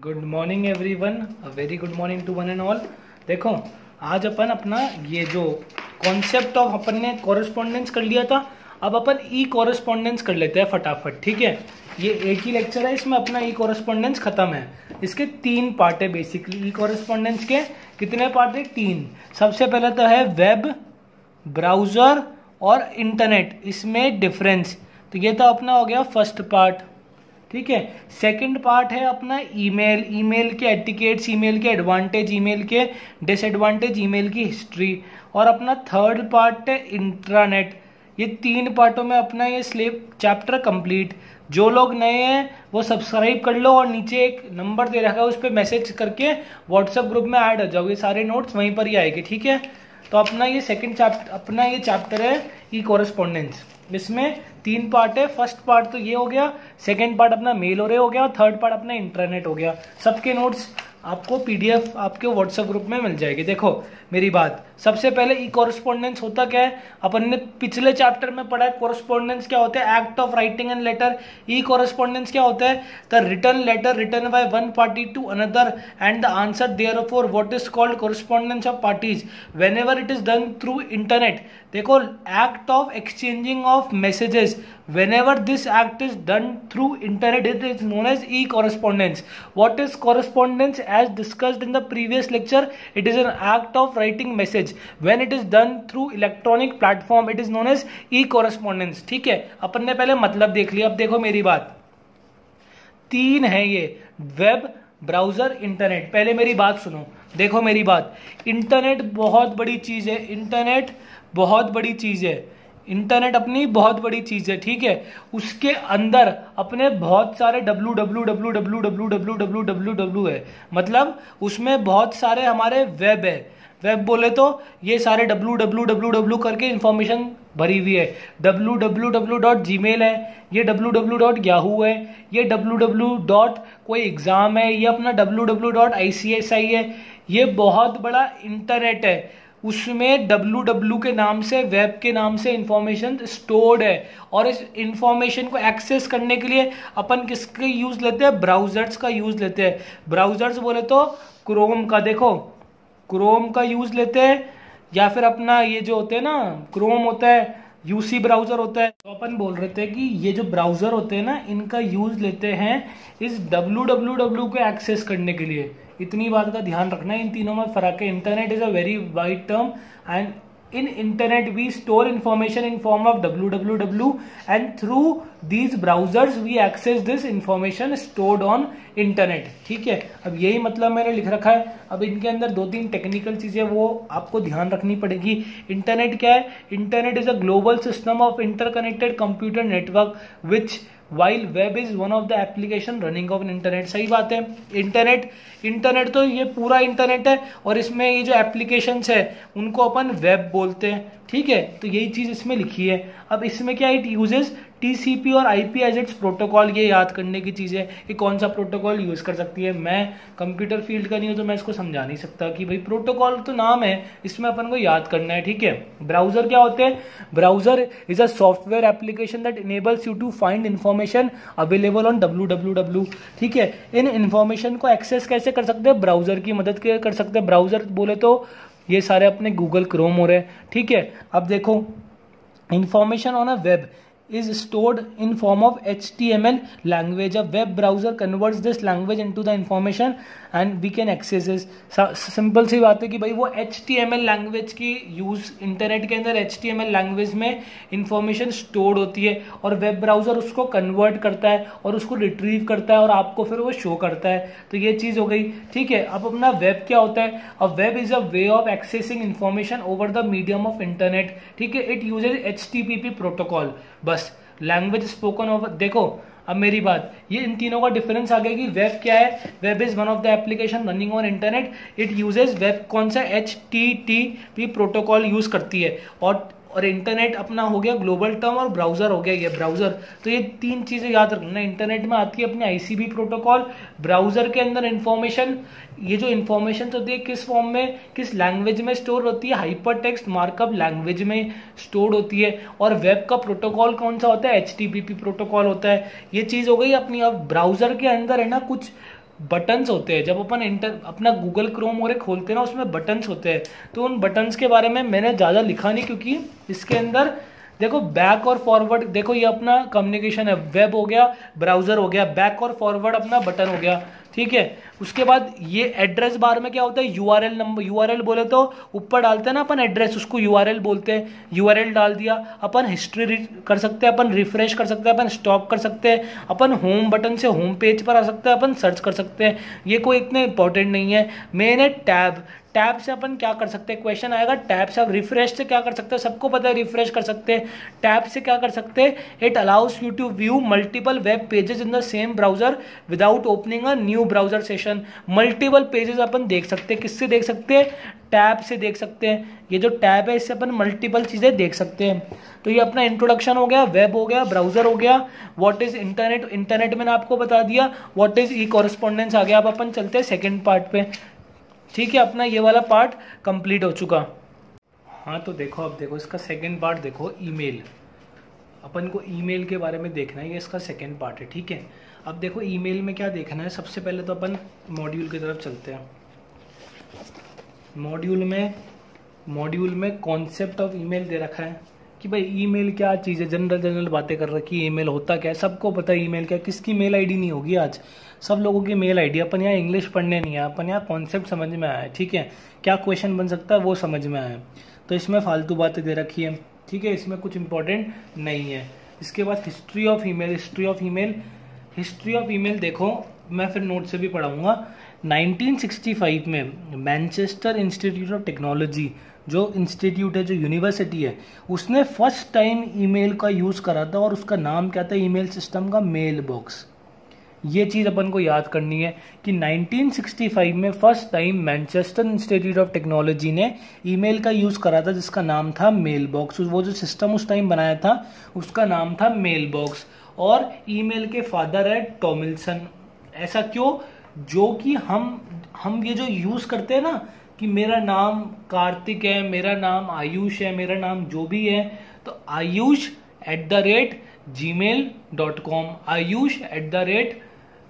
Good morning everyone, a very good morning to one and all. देखो, आज अपन अपना ये जो कॉन्सेप्ट ऑफ़ अपन ने कॉरेस्पॉन्डेंस कर लिया था, अब अपन ई कॉरेस्पॉन्डेंस कर लेते हैं फटाफट, ठीक है? ये एक ही लेक्चर है, इसमें अपना ई कॉरेस्पॉन्डेंस खत्म है। इसके तीन पार्ट है बेसिकली ई कॉरेस्पॉन्डेंस के। कितने पार्ट है? तीन। सबसे पहले तो है वेब ब्राउज़र और इंटरनेट इसमें डिफरेंस तो ये तो अपना हो गया फ़र्स्ट पार्ट ठीक है? सेकंड पार्ट है अपना ईमेल ईमेल के एटिकेट्स ईमेल के एडवांटेज ईमेल के डिसएडवांटेज ईमेल की हिस्ट्री और अपना थर्ड पार्ट है इंट्रानेट ये तीन पार्टों में अपना ये स्लेब चैप्टर कंप्लीट जो लोग नए हैं, वो सब्सक्राइब कर लो और नीचे एक नंबर दे रखा है, उस पर मैसेज करके व्हाट्सएप ग्रुप में ऐड हो जाओगे सारे नोट्स वहीं पर ही आएँगे, ठीक है? तो अपना ये सेकंड चैप्टर अपना ये चैप्टर है ई कॉरेस्पॉन्डेंस इसमें तीन पार्ट है फ़र्स्ट पार्ट तो ये हो गया सेकेंड पार्ट अपना मेल और हो गया, और थर्ड पार्ट अपना इंटरनेट हो गया। सबके नोट्स आपको पीडीएफ आपके व्हाट्सएप ग्रुप में मिल जाएगी। देखो, मेरी बात, सबसे पहले ई कॉरेस्पॉन्डेंस होता क्या है? अपन ने पिछले चैप्टर में पढ़ा है कॉरेस्पॉन्डेंस क्या होता है? Act of writing and letter e correspondence क्या होता है? The return letter return by one party to another and the answer there for what is called correspondence of parties when it is done through internet देखो act of exchanging of messages whenever this act is done through internet it is known as e correspondence what is correspondence as discussed in the previous lecture it is an act of writing message when it is done through electronic platform it is known as e correspondence ठीक है? अपन ने पहले मतलब देख लिया। अब देखो मेरी बात। तीन है ये। Web, browser, internet. पहले मेरी बात सुनो। देखो मेरी बात। इंटरनेट बहुत बड़ी चीज़ है। इंटरनेट बहुत बड़ी चीज़ है। इंटरनेट अपनी बहुत बड़ी चीज़ है, ठीक है? उसके अंदर अपने बहुत सारे W W W W W W W W W है। मतलब उसमें बहुत सारे हमारे वेब है। वेब बोले तो ये सारे डब्लू डब्लू डब्लू डब्लू करके इन्फॉर्मेशन भरी हुई है। W W W dot Gmail है, ये डब्लू डब्लू डॉट याहू है, ये डब्लू डब्लू डॉट कोई एग्ज़ाम है, ये अपना W W dot I C S I है। ये बहुत बड़ा इंटरनेट है। उसमें डब्लू डब्लू के नाम से वेब के नाम से इंफॉर्मेशन स्टोर्ड है। और इस इंफॉर्मेशन को एक्सेस करने के लिए अपन किसके यूज़ लेते हैं? ब्राउजर्स का यूज़ लेते हैं। ब्राउजर्स बोले तो क्रोम का, देखो क्रोम का यूज़ लेते हैं, या फिर अपना ये जो होते हैं ना क्रोम होता है यूसी ब्राउज़र होता है। तो अपन बोल रहे थे कि ये जो ब्राउज़र होते हैं ना, इनका यूज़ लेते हैं इस डब्लू डब्लू डब्लू को एक्सेस करने के लिए। इतनी बात का ध्यान रखना है इन तीनों में फ़र्क है। Internet is a very wide term and in internet we store information in form of www and through these browsers we access this information stored on internet. ठीक है? अब यही मतलब मैंने लिख रखा है। अब इनके अंदर दो तीन टेक्निकल चीज़ें वो आपको ध्यान रखनी पड़ेगी। इंटरनेट क्या है? Internet is a global system of interconnected computer network which while web is one of the application running of internet सही बात है। इंटरनेट इंटरनेट तो ये पूरा इंटरनेट है और इसमें ये जो एप्लीकेशन है, उनको अपन वेब बोलते हैं। ठीक है? तो यही चीज़ इसमें लिखी है। अब इसमें क्या इट यूजेस टीसीपी और आईपी एजेट्स प्रोटोकॉल ये याद करने की चीज़ है कि कौन सा प्रोटोकॉल यूज़ कर सकती है। मैं कंप्यूटर फ़ील्ड का नहीं हूँ तो मैं इसको समझा नहीं सकता कि भाई प्रोटोकॉल तो नाम है, इसमें अपन को याद करना है, ठीक है? ब्राउज़र क्या होते हैं? Browser is a software application that enables you to find information available on W ठीक है? इन इन्फॉर्मेशन को एक्सेस कैसे कर सकते हैं? ब्राउज़र की मदद कर सकते हैं। ब्राउज़र बोले तो ये सारे अपने गूगल क्रोम हो रहे हैं, ठीक है? अब देखो information on a web is stored in form of HTML language. A web browser converts this language into the information and we can access this. Simple सी बात है कि भाई वो H T M L language की use internet के अंदर H T M L language में information stored होती है और वेब ब्राउज़र उसको कन्वर्ट करता है और उसको रिट्रीव करता है और आपको फिर वो शो करता है। तो ये चीज़ हो गई। ठीक है, अब अपना वेब क्या होता है? A web is a way of accessing information over the medium of internet ठीक है it uses H T P P protocol बस लैंग्वेज स्पोकन ऑफ़ देखो, अब मेरी बात, ये इन तीनों का डिफरेंस आ गया कि वेब क्या है? Web is one of the application running on internet it uses web कौन सा? H T T P protocol use करती है। और और इंटरनेट अपना हो गया ग्लोबल टर्म और ब्राउज़र हो गया ये ब्राउज़र तो ये तीन चीज़ें याद रखना। इंटरनेट में आती है अपने आईसीबी प्रोटोकॉल ब्राउज़र के अंदर इंफॉर्मेशन ये जो इन्फॉर्मेशन होती है किस फॉर्म में, किस लैंग्वेज में स्टोर होती है? हाइपर टेक्स्ट मार्कअप लैंग्वेज में स्टोर होती है। और वेब का प्रोटोकॉल कौन सा होता है? एच प्रोटोकॉल होता है। ये चीज़ हो गई अपनी। अब ब्राउज़र के अंदर है ना कुछ बटन्स होते हैं। जब अपन इंटर अपना गूगल क्रोम और खोलते हैं ना, उसमें बटन्स होते हैं। तो उन बटन्स के बारे में मैंने ज़्यादा लिखा नहीं, क्योंकि इसके अंदर देखो बैक और फॉरवर्ड देखो ये अपना कम्युनिकेशन है। वेब हो गया ब्राउज़र हो गया बैक और फॉरवर्ड अपना बटन हो गया, ठीक है? उसके बाद ये एड्रेस बार में क्या होता है? यूआरएल नंबर यूआरएल बोले तो ऊपर डालते हैं ना अपन एड्रेस उसको यूआरएल बोलते हैं। यूआरएल डाल दिया, अपन हिस्ट्री कर सकते हैं, अपन रिफ्रेश कर सकते हैं, अपन स्टॉप कर सकते हैं, अपन होम बटन से होम पेज पर आ सकते हैं, अपन सर्च कर सकते हैं। ये कोई इतने इंपॉर्टेंट नहीं है। मेन है टैब टैब से अपन क्या कर सकते हैं? क्वेश्चन आएगा, टैब से आप रिफ्रेश से क्या कर सकते हैं? सबको पता है रिफ्रेश कर सकते हैं। टैब से क्या कर सकते हैं? It allows you to view multiple web pages in the same browser without opening a new browser session multiple pages अपन देख सकते हैं। किससे देख सकते हैं? टैब से देख सकते हैं। ये जो टैब है, इससे अपन मल्टीपल चीज़ें देख सकते हैं। तो ये अपना इंट्रोडक्शन हो गया वेब हो गया ब्राउज़र हो गया। व्हाट इज़ इंटरनेट इंटरनेट मैंने आपको बता दिया। व्हाट इज़ ई कॉरेस्पॉन्डेंस आ गया अब अपन चलते हैं सेकेंड पार्ट पे। ठीक है, अपना ये वाला पार्ट कंप्लीट हो चुका। हाँ तो देखो, अब देखो, इसका सेकेंड पार्ट देखो ईमेल अपन को ईमेल के बारे में देखना है, ये इसका सेकेंड पार्ट है, ठीक है? अब देखो ईमेल में क्या देखना है? सबसे पहले तो अपन मॉड्यूल की तरफ़ चलते हैं। मॉड्यूल में मॉड्यूल में कॉन्सेप्ट ऑफ़ ईमेल दे रखा है। कि भाई ईमेल क्या चीज़ है? जनरल जनरल बातें कर रखी है ईमेल होता क्या है? सबको पता है ईमेल क्या किसकी मेल आईडी नहीं होगी आज? सब लोगों की मेल आईडी अपन यहाँ इंग्लिश पढ़ने नहीं आया अपन यहाँ कॉन्सेप्ट समझ में आया है ठीक है? क्या क्वेश्चन बन सकता है? वो समझ में आया तो इसमें फालतू बातें दे रखी है। ठीक है? इसमें कुछ इंपॉर्टेंट नहीं है। इसके बाद history of email history of email history of email देखो। मैं फिर नोट से भी पढ़ाऊँगा। 1965 में मैनचेस्टर इंस्टीट्यूट ऑफ़ टेक्नोलॉजी, जो इंस्टीट्यूट है, जो यूनिवर्सिटी है, उसने फ़र्स्ट टाइम ईमेल का यूज़ करा था और उसका नाम क्या था? ईमेल सिस्टम का मेल बॉक्स। ये चीज़ अपन को याद करनी है कि 1965 में first time Manchester Institute of Technology ने ईमेल का यूज़ करा था, जिसका नाम था मेल बॉक्स। वो जो सिस्टम उस टाइम बनाया था, उसका नाम था मेल बॉक्स। और ईमेल के फादर है टॉमिल्सन। ऐसा क्यों? जो कि हम हम ये जो यूज़ करते हैं ना, कि मेरा नाम कार्तिक है, मेरा नाम आयुष है, मेरा नाम जो भी है तो Ayush at the rate Gmail dot com Ayush at the rate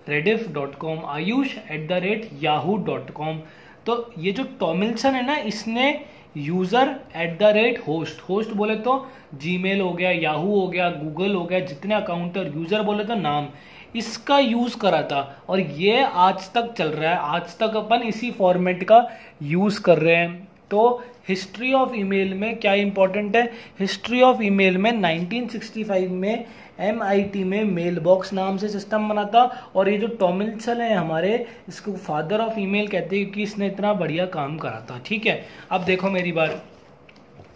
Rediff dot com Ayush at the rate Yahoo dot com तो ये जो टॉमिल्सन है ना, इसने user at the rate host host बोले तो जीमेल हो गया याहू हो गया गूगल हो गया, जितने अकाउंट और यूज़र बोले तो नाम। इसका यूज़ करा था और ये आज तक चल रहा है। आज तक अपन इसी फॉर्मेट का यूज़ कर रहे हैं। तो हिस्ट्री ऑफ़ ईमेल में क्या इंपॉर्टेंट है? हिस्ट्री ऑफ़ ईमेल में 1965 में एमआईटी में मेल बॉक्स नाम से सिस्टम बना था और ये जो टॉमिल्सन है हमारे, इसको फादर ऑफ़ ईमेल कहते हैं क्योंकि इसने इतना बढ़िया काम करा था। ठीक है? अब देखो मेरी बात।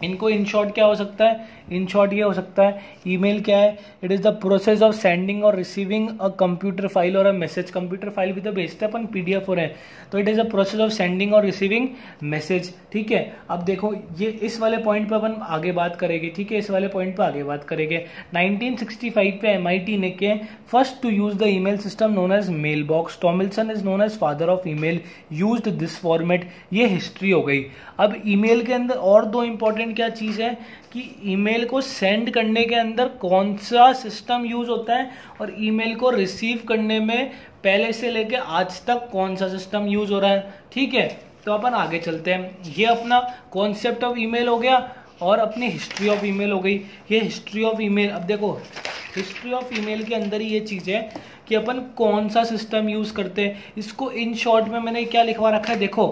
इनको इन शॉर्ट क्या हो सकता है? इन शॉर्ट ये हो सकता है। ईमेल क्या है? It is the process of sending और रिसीविंग अ कंप्यूटर फ़ाइल और अ मैसेज कंप्यूटर फ़ाइल भी तो भेजते हैं, अपन पीडीएफ हो रहे हैं। तो it is a process of sending और रिसीविंग मैसेज ठीक है? अब देखो, ये इस वाले पॉइंट पर अपन आगे बात करेंगे। ठीक है? इस वाले पॉइंट पर आगे बात करेंगे। 1965 पे एमआईटी ने के first to use the email system known as mailbox Tomlinson is known as father of email used this format ये हिस्ट्री हो गई। अब ईमेल के अंदर और दो इंपॉर्टेंट क्या चीज़ है? कि ईमेल को सेंड करने के अंदर कौन सा सिस्टम यूज़ होता है और ईमेल को रिसीव करने में पहले से लेके आज तक कौन सा सिस्टम यूज़ हो रहा है। ठीक है? तो अपन आगे चलते हैं। ये अपना कॉन्सेप्ट ऑफ़ ईमेल हो गया और अपनी हिस्ट्री ऑफ़ ईमेल हो गई। ये हिस्ट्री ऑफ़ ईमेल अब देखो हिस्ट्री ऑफ़ ईमेल के अंदर ही ये चीज़ है कि अपन कौन सा सिस्टम यूज़ करते हैं। इसको इन शॉर्ट में मैंने क्या लिखवा रखा है? देखो,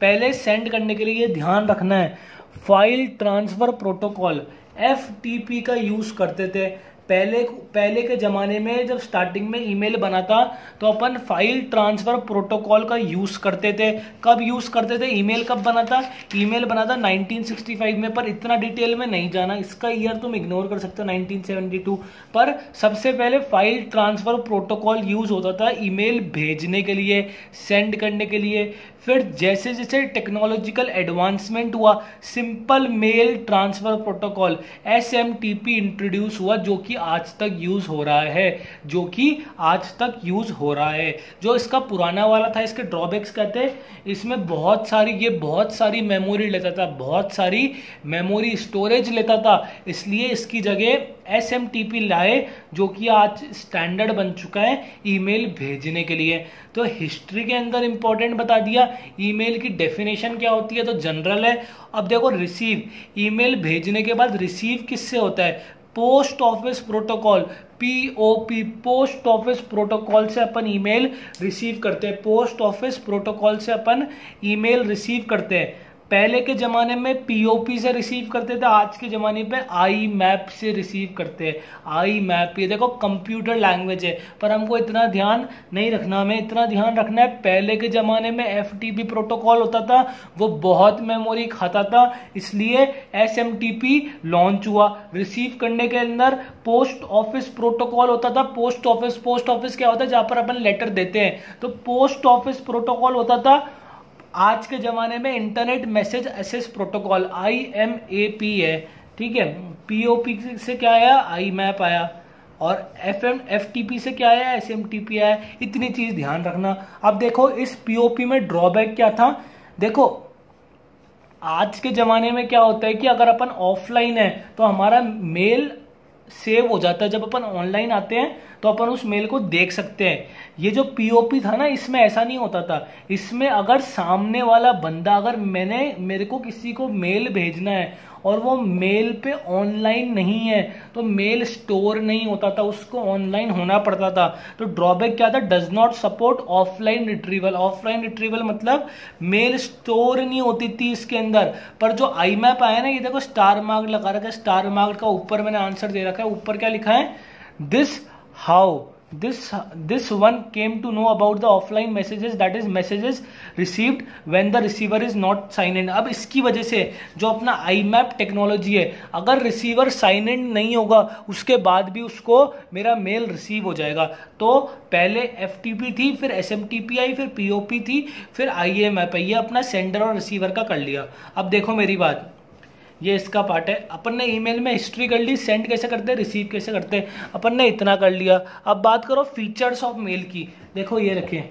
पहले सेंड करने के लिए ध्यान रखना है। फ़ाइल ट्रांसफ़र प्रोटोकॉल एफटीपी का यूज़ करते थे। पहले पहले के ज़माने में जब स्टार्टिंग में ईमेल बना था तो अपन फ़ाइल ट्रांसफ़र प्रोटोकॉल का यूज़ करते थे। कब यूज़ करते थे? ईमेल कब बना था? ईमेल बना था 1965 में, पर इतना डिटेल में नहीं जाना। इसका ईयर तुम इग्नोर कर सकते हो 1972 पर सबसे पहले फ़ाइल ट्रांसफ़र प्रोटोकॉल यूज़ होता था ईमेल भेजने के लिए, सेंड करने के लिए। फिर जैसे जैसे टेक्नोलॉजिकल एडवांसमेंट हुआ simple mail transfer protocol SMTP introduce हुआ, जो कि आज तक यूज़ हो रहा है, जो कि आज तक यूज़ हो रहा है। जो इसका पुराना वाला था, इसके ड्रॉबैक्स कहते हैं इसमें बहुत सारी, ये बहुत सारी मेमोरी लेता था, बहुत सारी मेमोरी स्टोरेज लेता था। इसलिए इसकी जगह एस एम टी पी लाए, जो कि आज स्टैंडर्ड बन चुका है ईमेल भेजने के लिए। तो हिस्ट्री के अंदर इंपॉर्टेंट बता दिया ईमेल की डेफिनेशन क्या होती है? तो जनरल है। अब देखो रिसीव ईमेल भेजने के बाद रिसीव किससे होता है? Post office protocol P O P post office protocol से अपन ईमेल रिसीव करते हैं। पोस्ट ऑफ़िस प्रोटोकॉल से अपन ईमेल रिसीव करते हैं। पहले के ज़माने में पीओपी से रिसीव करते थे, आज के ज़माने पे आई मैप से रिसीव करते हैं। आई मैप ये देखो कंप्यूटर लैंग्वेज है। पर हमको इतना ध्यान नहीं रखना, हमें इतना ध्यान रखना है, पहले के ज़माने में FTP प्रोटोकॉल होता था, वो बहुत मेमोरी खाता था, इसलिए SMTP लॉन्च हुआ। रिसीव करने के अंदर पोस्ट ऑफ़िस प्रोटोकॉल होता था। पोस्ट ऑफ़िस पोस्ट ऑफ़िस क्या होता है, जहाँ पर अपन लेटर देते हैं। तो पोस्ट ऑफ़िस प्रोटोकॉल होता था आज के ज़माने में internet message access protocol I M A P है, ठीक है? पीओपी से क्या आया? आई मैप आया। और F M F T P से क्या आया? एस एम टी पी आया। इतनी चीज़ ध्यान रखना। अब देखो, इस पी पीओपी में ड्रॉबैक क्या था? देखो, आज के ज़माने में क्या होता है कि अगर अपन ऑफलाइन है तो हमारा मेल सेव हो जाता है। जब अपन ऑनलाइन आते हैं तो अपन उस मेल को देख सकते हैं। ये जो पीओपी था ना, इसमें ऐसा नहीं होता था। इसमें अगर सामने वाला बंदा, अगर मैंने, मेरे को किसी को मेल भेजना है और वो मेल पे ऑनलाइन नहीं है। तो मेल स्टोर नहीं होता था, उसको ऑनलाइन होना पड़ता था। तो ड्रॉबैक क्या था? Does not support offline retrieval offline retrieval मतलब मेल स्टोर नहीं होती थी इसके अंदर। पर जो आई मैप आया ना, ये देखो स्टार मार्क लगा रखा है। स्टार मार्क का ऊपर मैंने आंसर दे रखा है। ऊपर क्या लिखा है? This how this this one came to know about the offline messages, that is messages received when the receiver is not signed in. अब इसकी वजह से जो अपना आई मैप टेक्नोलॉजी है, अगर रिसीवर साइन इन नहीं होगा, उसके बाद भी उसको मेरा मेल रिसीव हो जाएगा। तो पहले FTP थी, फिर एस आई फिर पीओपी थी, फिर आई एम ऐप ये अपना सेंडर और रिसीवर का कर लिया। अब देखो मेरी बात। ये इसका पार्ट है। अपन ने ईमेल में हिस्ट्री कर ली सेंड कैसे करते हैं रिसीव कैसे करते हैं अपन ने इतना कर लिया। अब बात करो फीचर्स ऑफ़ मेल की। देखो ये रखें।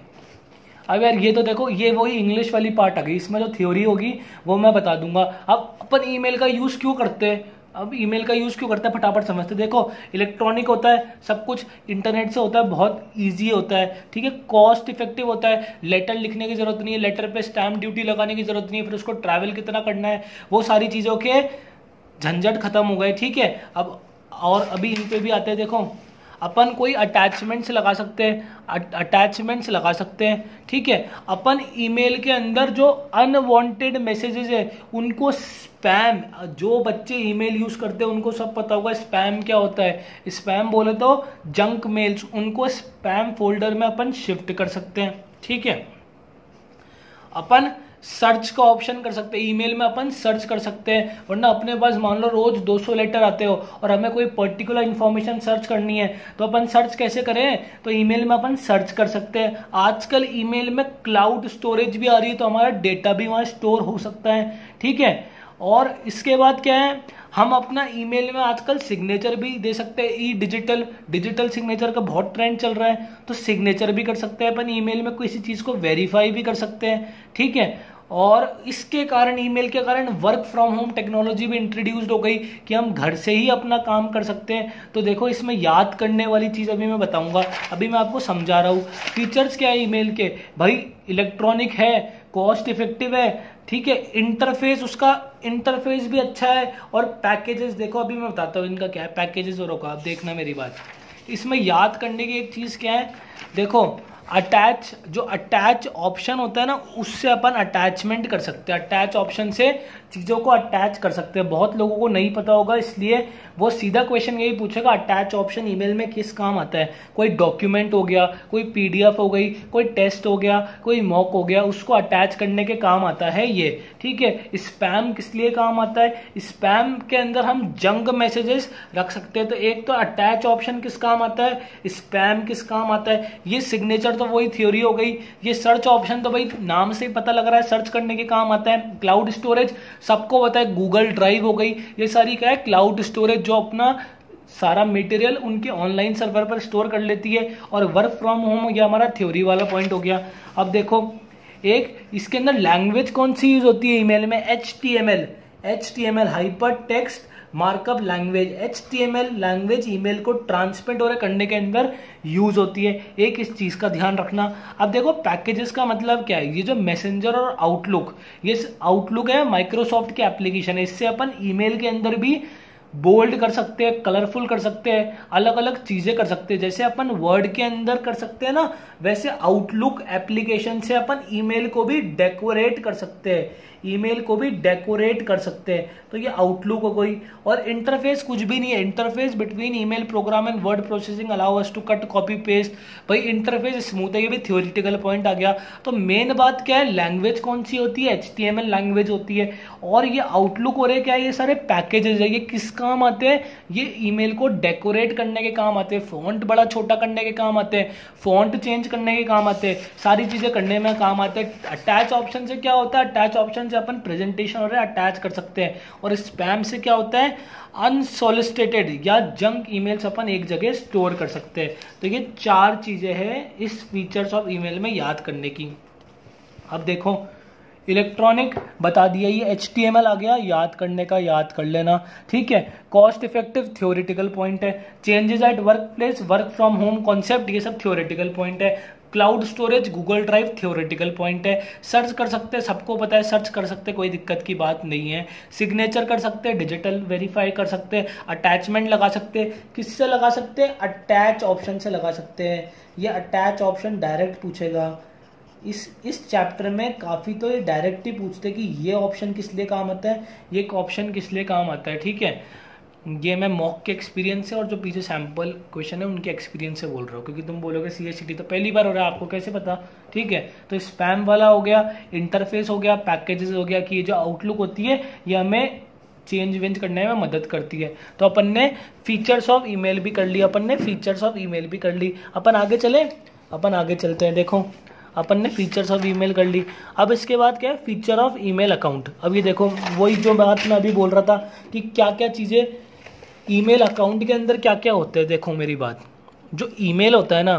अब यार ये तो देखो, ये वही इंग्लिश वाली पार्ट आ गई। इसमें जो थ्योरी होगी, वो मैं बता दूँगा। अब अपन ईमेल का यूज़ क्यों करते हैं? अब ईमेल का यूज़ क्यों करते हैं? फटाफट समझते देखो इलेक्ट्रॉनिक होता है, सब कुछ इंटरनेट से होता है, बहुत ईजी होता है, ठीक है? कॉस्ट इफ़ेक्टिव होता है लेटर लिखने की ज़रूरत नहीं है लेटर पे स्टैम्प ड्यूटी लगाने की ज़रूरत नहीं है, फिर उसको ट्रैवल कितना करना है, वो सारी चीज़ों के झंझट खत्म हो गए, ठीक है? अब, और अभी इन पे भी आते हैं, देखो अपन कोई अटैचमेंट्स लगा सकते हैं अटैचमेंट्स लगा सकते हैं, ठीक है? अपन ईमेल के अंदर जो अनवांटेड मैसेजेस है, उनको स्पैम जो बच्चे ईमेल यूज़ करते हैं, उनको सब पता होगा स्पैम क्या होता है। स्पैम बोले तो जंक मेल्स उनको स्पैम फोल्डर में अपन शिफ्ट कर सकते हैं, ठीक है? अपन सर्च का ऑप्शन कर सकते हैं। ईमेल में अपन सर्च कर सकते हैं। वरना अपने पास मान लो रोज 200 लेटर आते हो और हमें कोई पर्टिकुलर इन्फॉर्मेशन सर्च करनी है तो अपन सर्च कैसे करें? तो ईमेल में अपन सर्च कर सकते हैं। आजकल ईमेल में क्लाउड स्टोरेज भी आ रही है तो हमारा डेटा भी वहाँ स्टोर हो सकता है। ठीक है? और इसके बाद क्या है? हम अपना ईमेल में आजकल सिग्नेचर भी दे सकते हैं। ई डिजिटल डिजिटल सिग्नेचर का बहुत ट्रेंड चल रहा है तो सिग्नेचर भी कर सकते हैं। अपन ईमेल में किसी चीज़ को वेरीफाई भी कर सकते हैं। ठीक है? और इसके कारण ईमेल के कारण वर्क फ्रॉम होम टेक्नोलॉजी भी इंट्रोड्यूस्ड हो गई कि हम घर से ही अपना काम कर सकते हैं। तो देखो, इसमें याद करने वाली चीज़ अभी मैं बताऊँगा। अभी मैं आपको समझा रहा हूँ। फीचर्स क्या है ईमेल के? भाई इलेक्ट्रॉनिक है कॉस्ट इफ़ेक्टिव है, ठीक है? इंटरफेस उसका इंटरफेस भी अच्छा है। और पैकेजेस देखो, अभी मैं बताता हूँ इनका क्या है। पैकेजेस और होगा आप देखना मेरी बात। इसमें याद करने की एक चीज़ क्या है? देखो अटैच जो अटैच ऑप्शन होता है ना, उससे अपन अटैचमेंट कर सकते हैं। अटैच ऑप्शन से चीज़ों को अटैच कर सकते हैं। बहुत लोगों को नहीं पता होगा, इसलिए वो सीधा क्वेश्चन यही पूछेगा अटैच ऑप्शन ईमेल में किस काम आता है? कोई डॉक्यूमेंट हो गया, कोई पीडीएफ हो गई, कोई टेस्ट हो गया, कोई मॉक हो गया, उसको अटैच करने के काम आता है ये। ठीक है? स्पैम किस लिए काम आता है? स्पैम के अंदर हम जंग मैसेजेस रख सकते हैं। तो एक तो अटैच ऑप्शन किस काम आता है? स्पैम किस काम आता है? ये सिग्नेचर तो वही थ्योरी हो गई। ये सर्च ऑप्शन तो भाई नाम से ही पता लग रहा है सर्च करने के काम आता है। क्लाउड स्टोरेज सबको पता है गूगल ड्राइव हो गई, ये सारी क्या है क्लाउड स्टोरेज जो अपना सारा मटेरियल उनके ऑनलाइन सर्वर पर स्टोर कर लेती है और वर्क फ्रॉम होम गया हमारा थ्योरी वाला पॉइंट हो गया। अब देखो, एक, इसके अंदर लैंग्वेज कौन सी यूज़ होती है ईमेल में? H T M L H T M L hypertext markup language H T M L language email को ट्रांसमिट और करने के अंदर यूज़ होती है। एक इस चीज़ का ध्यान रखना। अब देखो पैकेजेस का मतलब क्या है? ये जो मैसेंजर और आउटलुक ये आउटलुक है माइक्रोसॉफ्ट के एप्लीकेशन है। इससे अपन ईमेल के अंदर भी बोल्ड कर सकते हैं कलरफुल कर सकते हैं अलग अलग चीज़ें कर सकते हैं। जैसे अपन वर्ड के अंदर कर सकते हैं ना, वैसे आउटलुक एप्लीकेशन से अपन ईमेल को भी डेकोरेट कर सकते हैं। ईमेल को भी डेकोरेट कर सकते हैं। तो ये आउटलुक हो गई। और इंटरफेस कुछ भी नहीं है। Interface between email program and word processing allow us to cut copy paste भाई इंटरफेस स्मूथ है। ये भी थ्योरिटिकल पॉइंट आ गया। तो मेन बात क्या है? लैंग्वेज कौन सी होती है? एचटीएमएल लैंग्वेज होती है। और ये आउटलुक रहे क्या? है ये सारे पैकेजेस है। ये किस काम आते हैं? ये ईमेल को डेकोरेट करने के काम आते हैं। फॉन्ट बड़ा छोटा करने के काम आते हैं। फॉन्ट चेंज करने के काम आते हैं। सारी चीज़ें करने में काम आते हैं। अटैच ऑप्शन से क्या होता है? अटैच ऑप्शन से अपन प्रेजेंटेशन और अटैच कर सकते हैं। और स्पैम से क्या होता है? अनसोलिस्टेटेड या जंक ईमेल्स अपन एक जगह स्टोर कर सकते हैं। तो ये चार चीज़ें हैं इस फीचर्स ऑफ़ ईमेल में याद करने की। अब देखो इलेक्ट्रॉनिक बता दिया, ये एचटीएमएल आ गया, याद करने का याद कर लेना। ठीक है कॉस्ट इफ़ेक्टिव थ्योरिटिकल पॉइंट है। Changes at work place work from home concept ये सब थ्योरिटिकल पॉइंट है। Cloud storage, Google drive theoretical point है। सर्च कर सकते हैं सबको पता है, सर्च कर सकते, कोई दिक्कत की बात नहीं है। सिग्नेचर कर सकते हैं डिजिटल वेरीफाई कर सकते हैं अटैचमेंट लगा सकते। हैं किससे लगा सकते? हैं अटैच ऑप्शन से लगा सकते हैं। ये अटैच ऑप्शन डायरेक्ट पूछेगा। इस इस चैप्टर में काफ़ी तो ये डायरेक्ट ही पूछते कि ये ऑप्शन किस लिए काम आता है, ये ऑप्शन किस लिए काम आता है, ठीक है? ये मैं मॉक के एक्सपीरियंस से और जो पीछे सैंपल क्वेश्चन है, उनके एक्सपीरियंस से बोल रहा हूँ। क्योंकि तुम बोलोगे सी एस तो पहली बार हो रहा है, आपको कैसे पता? ठीक है? तो स्पैम वाला हो गया इंटरफेस हो गया पैकेजेस हो गया कि ये जो आउटलुक होती है, ये हमें चेंज वेंज करने में मदद करती है। तो अपन ने फीचर्स ऑफ़ ईमेल भी कर ली, अपन ने फीचर्स ऑफ़ ईमेल भी कर ली। अपन आगे चले? अपन आगे चलते हैं, देखो। अपन ने फीचर्स ऑफ़ ईमेल कर ली। अब इसके बाद क्या है? फीचर ऑफ़ ईमेल अकाउंट अब ये देखो, वही जो बात मैं अभी बोल रहा था कि क्या क्या चीज़ें ईमेल अकाउंट के अंदर क्या क्या होता है? देखो मेरी बात। जो ईमेल होता है ना,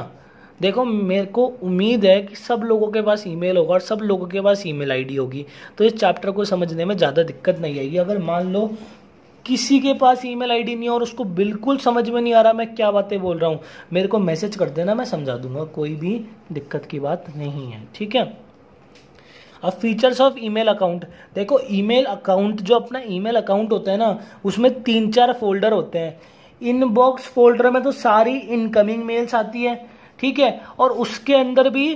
देखो मेरे को उम्मीद है कि सब लोगों के पास ईमेल होगा और सब लोगों के पास ईमेल आईडी होगी। तो इस चैप्टर को समझने में ज़्यादा दिक्कत नहीं आएगी। अगर मान लो किसी के पास ईमेल आईडी नहीं है और उसको बिल्कुल समझ में नहीं आ रहा, मैं क्या बातें बोल रहा हूँ? मेरे को मैसेज कर देना, मैं समझा दूँगा। कोई भी दिक्कत की बात नहीं है, ठीक है? अब फीचर्स ऑफ़ ईमेल अकाउंट देखो ईमेल अकाउंट जो अपना ईमेल अकाउंट होता है ना, उसमें तीन चार फोल्डर होते हैं। इनबॉक्स फोल्डर में तो सारी इनकमिंग मेल्स आती है, ठीक है? और उसके अंदर भी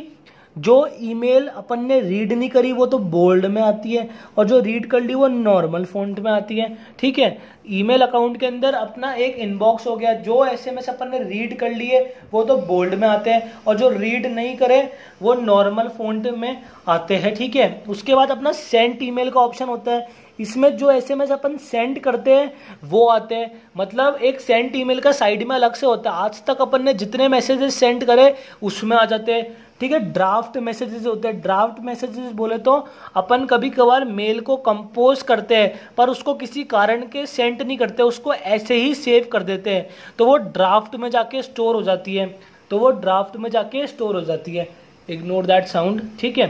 जो ईमेल अपन ने रीड नहीं करी, वो तो बोल्ड में आती है, और जो रीड कर ली वो नॉर्मल फॉन्ट में आती है। ठीक है? ईमेल अकाउंट के अंदर अपना एक इनबॉक्स हो गया, जो एसएमएस अपन ने रीड कर लिए वो तो बोल्ड में आते हैं, और जो रीड नहीं करे, वो नॉर्मल फॉन्ट में आते हैं। ठीक है? उसके बाद अपना सेंट ईमेल का ऑप्शन होता है। इसमें जो एसएमएस अपन सेंड करते हैं, वो आते हैं। मतलब एक सेंट ईमेल का साइड में अलग से होता है। आज तक अपन ने जितने मैसेजेस सेंड करे, उसमें आ जाते हैं। ठीक है ड्राफ्ट मैसेजेस होते हैं। ड्राफ्ट मैसेजेस बोले तो अपन कभी कभार मेल को कंपोज करते हैं, पर उसको किसी कारण के सेंड नहीं करते, उसको ऐसे ही सेव कर देते हैं। तो वो ड्राफ्ट में जाके स्टोर हो जाती है। तो वो ड्राफ्ट में जाके स्टोर हो जाती है। इग्नोर दैट साउंड ठीक है?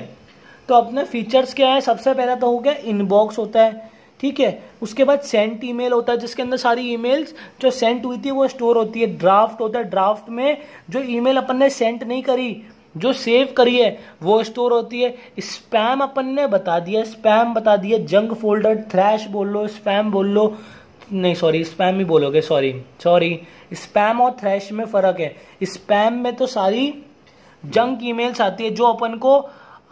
तो अपने फीचर्स क्या है? सबसे पहला तो हो गया इनबॉक्स होता है, ठीक है? उसके बाद सेंट ईमेल होता है, जिसके अंदर सारी ईमेल्स जो सेंट हुई थी वो स्टोर होती है। ड्राफ्ट होता है ड्राफ्ट में जो ईमेल अपन ने सेंड नहीं करी जो सेव करी है, वो स्टोर होती है। स्पैम अपन ने बता दिया, स्पैम बता दिया, जंक फोल्डर थ्रैश बोल लो, स्पैम बोल लो, नहीं सॉरी स्पैम ही बोलोगे सॉरी सॉरी स्पैम और थ्रैश में फ़र्क है। स्पैम में तो सारी जंक ईमेल्स आती है, जो अपन को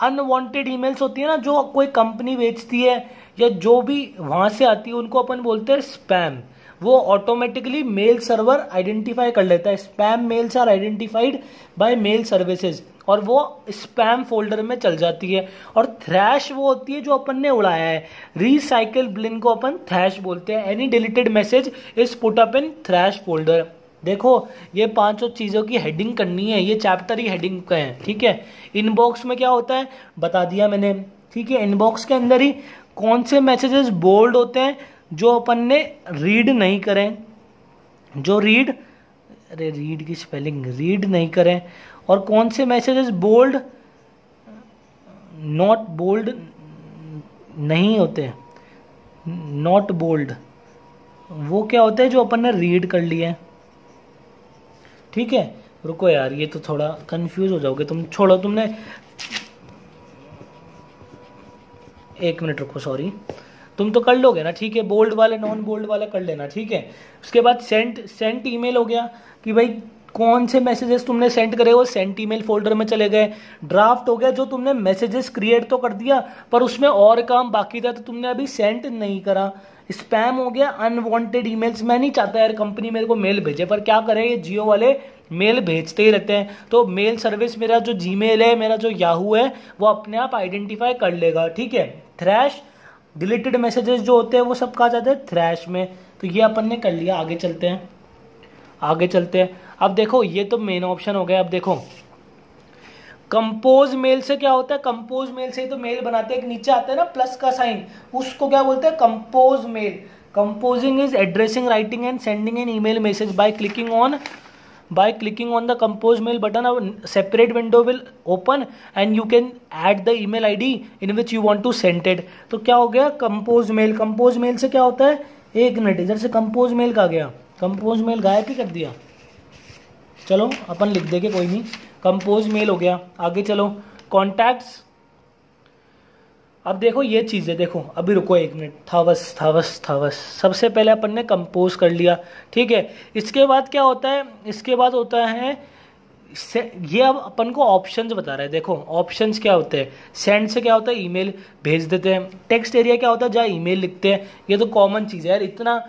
अनवांटेड ईमेल्स होती है ना, जो कोई कंपनी बेचती है, या जो भी वहाँ से आती है, उनको अपन बोलते हैं स्पैम। वो ऑटोमेटिकली मेल सर्वर आइडेंटिफाई कर लेता है। Spam mails are identified by mail services और वो स्पैम फोल्डर में चल जाती है। और थ्रैश वो होती है जो अपन ने उड़ाया है। रिसाइकल ब्लिन को अपन थ्रैश बोलते हैं। Any deleted message is put up in trash folder देखो, ये पाँचों चीज़ों की हेडिंग करनी है। ये चैप्टर ही हेडिंग का है, ठीक है? इनबॉक्स में क्या होता है? बता दिया मैंने, ठीक है? इनबॉक्स के अंदर ही कौन से मैसेजेस बोल्ड होते हैं? जो अपन ने रीड नहीं करें, जो रीड अरे रीड की स्पेलिंग रीड नहीं करें, और कौन से मैसेजेस बोल्ड नॉट बोल्ड नहीं होते नॉट बोल्ड वो क्या होता है जो अपन ने रीड कर लिए है? ठीक है? रुको यार, ये तो थोड़ा कंफ्यूज हो जाओगे तुम, छोड़ो तुमने, एक मिनट रुको सॉरी तुम तो कर लोगे ना, ठीक है बोल्ड वाले नॉन बोल्ड वाला कर लेना, ठीक है। उसके बाद सेंट सेंट ईमेल हो गया कि भाई, कौन से मैसेजेस तुमने सेंड करे वो सेंट ईमेल फोल्डर में चले गए। ड्राफ्ट हो गया जो तुमने मैसेजेस क्रिएट तो कर दिया, पर उसमें और काम बाकी था तो तुमने अभी सेंड नहीं करा। स्पैम हो गया अनवांटेड ईमेल्स मैं नहीं चाहता यार कंपनी मेरे को मेल भेजे, पर क्या करें, ये जियो वाले मेल भेजते ही रहते हैं। तो मेल सर्विस मेरा जो जी है, मेरा जो याहू है, वो अपने आप आइडेंटिफाई कर लेगा, ठीक है। थ्रैश डिलीटेड मैसेजेस जो होते हैं, वो सब कहा जाता है थ्रैश में। तो ये अपन ने कर लिया, आगे चलते हैं। आगे चलते हैं। अब देखो, ये तो मेन ऑप्शन हो गया। अब देखो कंपोज मेल से क्या होता है? कंपोज मेल से ही तो मेल बनाते हैं। एक नीचे आता है ना प्लस का साइन उसको क्या बोलते हैं? Compose mail composing is addressing writing and sending an email message by clicking on by clicking on the compose mail button a separate window will open and you can add the email id in which you want to send it तो क्या हो गया compose mail compose mail से क्या होता है एक minute इधर से कंपोज मेल का गया कंपोज मेल गायब ही कर दिया चलो अपन लिख देंगे कोई नहीं कंपोज मेल हो गया आगे चलो कॉन्टैक्ट्स अब देखो ये चीज़ें, देखो, अभी रुको एक मिनट। थावस थावस थावस। सबसे पहले अपन ने कंपोज कर लिया, ठीक है? इसके बाद क्या होता है? इसके बाद होता है, से, ये अब अपन को ऑप्शंस बता रहा है। देखो ऑप्शंस क्या होते हैं? सेंड से क्या होता है? ईमेल भेज देते हैं। टेक्स्ट एरिया क्या होता है? जहाँ ईमेल लिखते हैं। ये तो कॉमन चीज़ है यार। इतना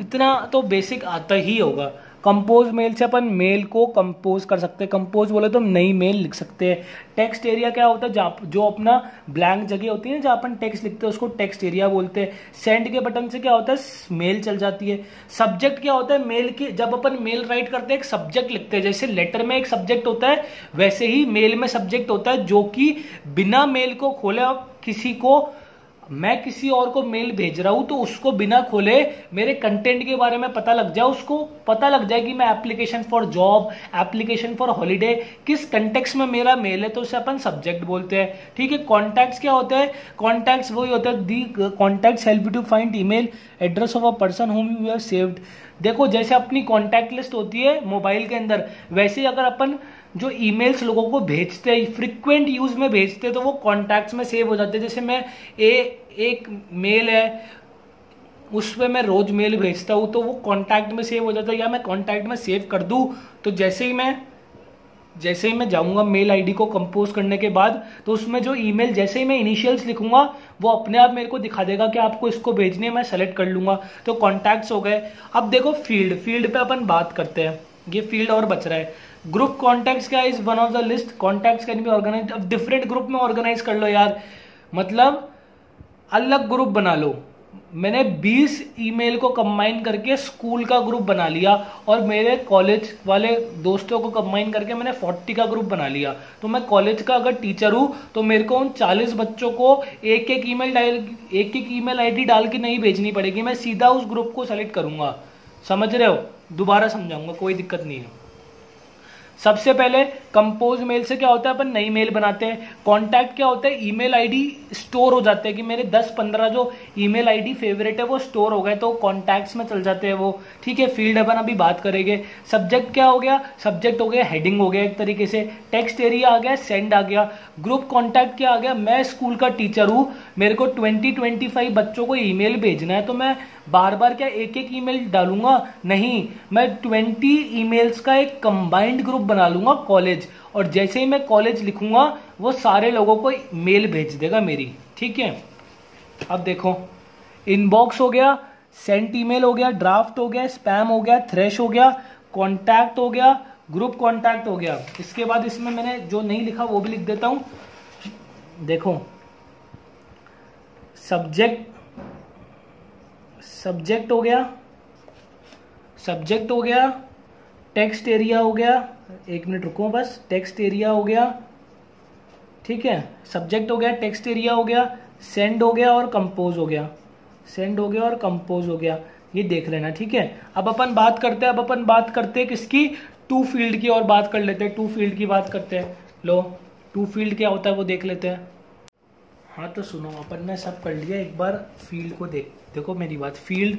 इतना तो बेसिक आता ही होगा। कंपोज मेल से अपन मेल को कंपोज कर सकते हैं। कंपोज बोले तो हम नई मेल लिख सकते हैं। टेक्स्ट एरिया क्या होता है? जहाँ जो अपना ब्लैंक जगह होती है जहाँ अपन टेक्स्ट लिखते हैं, उसको टेक्स्ट एरिया बोलते हैं। सेंड के बटन से क्या होता है? मेल चल जाती है। सब्जेक्ट क्या होता है? मेल की जब अपन मेल राइट करते हैं, एक सब्जेक्ट लिखते हैं। जैसे लेटर में एक सब्जेक्ट होता है, वैसे ही मेल में सब्जेक्ट होता है, जो कि बिना मेल को खोले किसी को मैं किसी और को मेल भेज रहा हूँ तो उसको बिना खोले मेरे कंटेंट के बारे में पता लग जाए उसको। पता लग जाए कि मैं application for job application for holiday किस कंटेक्स में मेरा मेल है तो उसे अपन सब्जेक्ट बोलते हैं। ठीक है कॉन्टैक्ट्स क्या होते हैं? कॉन्टैक्ट्स वही होता है। The contacts help you to find email address of a person whom you have saved देखो, जैसे अपनी कॉन्टैक्ट लिस्ट होती है मोबाइल के अंदर, वैसे अगर अपन जो ईमेल्स लोगों को भेजते हैं फ्रिक्वेंट यूज़ में भेजते हैं तो वो कॉन्टैक्ट्स में सेव हो जाते हैं। जैसे मैं ए, एक मेल है, उस पर मैं रोज मेल भेजता हूँ तो वो कॉन्टैक्ट में सेव हो जाता है। या मैं कॉन्टैक्ट में सेव कर दूँ तो जैसे ही मैं, जैसे ही मैं जाऊँगा मेल आईडी को कंपोज करने के बाद तो उसमें जो ईमेल जैसे ही मैं इनिशियल्स लिखूँगा, वो अपने आप मेरे को दिखा देगा कि आपको इसको भेजने मैं सेलेक्ट कर लूँगा। तो कॉन्टैक्ट्स हो गए। अब देखो फ़ील्ड फ़ील्ड पे अपन बात करते हैं। ये फ़ील्ड और बच रहा है। ग्रुप कॉन्टैक्ट्स का is one of the list contacts can be organise अब डिफरेंट ग्रुप में ऑर्गेनाइज कर लो यार. मतलब अलग ग्रुप बना लो. मैंने 20 ईमेल को कंबाइन करके स्कूल का ग्रुप बना लिया और मेरे कॉलेज वाले दोस्तों को कंबाइन करके मैंने 40 का ग्रुप बना लिया. तो मैं कॉलेज का अगर टीचर हूँ तो मेरे को उन 40 बच्चों को एक एक ईमेल डाल, एक एक ईमेल आईडी डाल के नहीं भेजनी पड़ेगी. मैं सीधा उस ग्रुप को सेलेक्ट करूँगा. समझ रहे हो? दोबारा समझाऊँगा. कोई दिक्कत नहीं है. सबसे पहले कंपोज मेल से क्या होता है? अपन नई मेल बनाते हैं। कॉन्टैक्ट क्या होता है? ईमेल आईडी स्टोर हो जाते हैं कि मेरे 10-15 जो ईमेल आईडी फेवरेट है, वो स्टोर हो गए तो कॉन्टैक्ट्स में चल जाते हैं वो। ठीक है फ़ील्ड अपन अभी बात करेंगे। सब्जेक्ट क्या हो गया? सब्जेक्ट हो गया हेडिंग हो गया एक तरीके से। टेक्स्ट एरिया आ गया सेंड आ गया। ग्रुप कॉन्टैक्ट क्या आ गया? मैं स्कूल का टीचर हूँ। मेरे को ट्वेंटी ट्वेंटी फाइव बच्चों को ईमेल भेजना है तो मैं बार बार क्या एक एक ईमेल डालूँगा? नहीं, मैं ट्वेंटी ईमेल्स का एक कंबाइंड ग्रुप बना लूँगा कॉलेज और जैसे ही मैं कॉलेज लिखूँगा, वो सारे लोगों को मेल भेज देगा मेरी। ठीक है? अब देखो इनबॉक्स हो गया सेंट ईमेल हो गया ड्राफ्ट हो गया स्पैम हो गया थ्रेश हो गया कॉन्टैक्ट हो गया ग्रुप कॉन्टैक्ट हो गया। इसके बाद इसमें मैंने जो नहीं लिखा, वो भी लिख देता हूँ। देखो सब्जेक्ट सब्जेक्ट हो गया, सब्जेक्ट हो गया, टेक्स्ट एरिया हो गया, एक मिनट रुको बस, टेक्स्ट एरिया हो गया, ठीक है, सब्जेक्ट हो गया, टेक्स्ट एरिया हो गया, सेंड हो गया और कंपोज हो गया, सेंड हो गया और कंपोज हो गया, ये देख लेना, ठीक है, अब अपन बात करते हैं, अब अपन बात करते हैं किसकी, टू फ़ील्ड की और बात कर लेते हैं, टू फ़ील्ड की बात करते हैं, लो, टू फ़ील्ड क्या होता है वो देख लेते हैं हाँ तो सुनो, अपन ने सब कर लिया। एक बार फ़ील्ड को देख, देखो मेरी बात। फ़ील्ड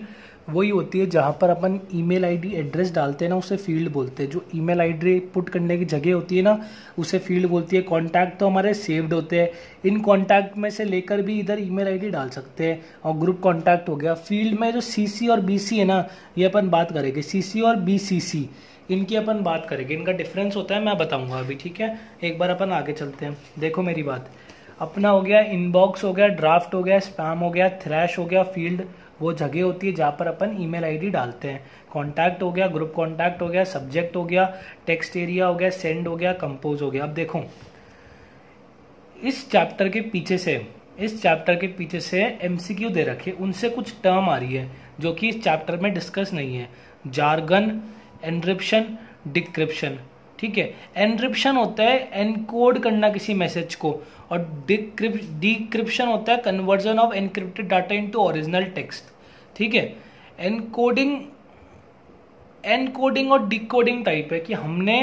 वही होती है जहाँ पर अपन ईमेल आईडी एड्रेस डालते हैं ना, उसे फ़ील्ड बोलते हैं। जो ईमेल आईडी पुट करने की जगह होती है ना, उसे फ़ील्ड बोलती है। कॉन्टैक्ट तो हमारे सेव्ड होते हैं। इन कॉन्टैक्ट में से लेकर भी इधर ईमेल आईडी डाल सकते हैं। और ग्रुप कॉन्टैक्ट हो गया। फ़ील्ड में जो सी और बीसी है ना, ये अपन बात करेंगे। सी और बीसीसी इनकी अपन बात करेंगे। इनका डिफरेंस होता है, मैं बताऊँगा अभी, ठीक है? एक बार अपन आगे चलते हैं। देखो मेरी बात। अपना हो गया इनबॉक्स हो गया ड्राफ्ट हो गया स्पैम हो गया थ्रैश हो गया फ़ील्ड वो जगह होती है जहाँ पर अपन ईमेल आईडी डालते हैं कॉन्टैक्ट हो गया ग्रुप कॉन्टैक्ट हो गया सब्जेक्ट हो गया टेक्स्ट एरिया हो गया सेंड हो गया कंपोज हो गया अब देखो इस चैप्टर के पीछे से इस चैप्टर के पीछे से एमसीक्यू दे रखे उनसे कुछ टर्म आ रही है जो कि इस चैप्टर में डिस्कस नहीं है जार्गन एनरिप्शन डिक्रिप्शन ठीक है? एनक्रिप्शन होता है एनकोड करना किसी मैसेज को। और डिक्रिप्शन होता है conversion of encrypted data into original text ठीक है? एनकोडिंग एनकोडिंग और डिकोडिंग टाइप है कि हमने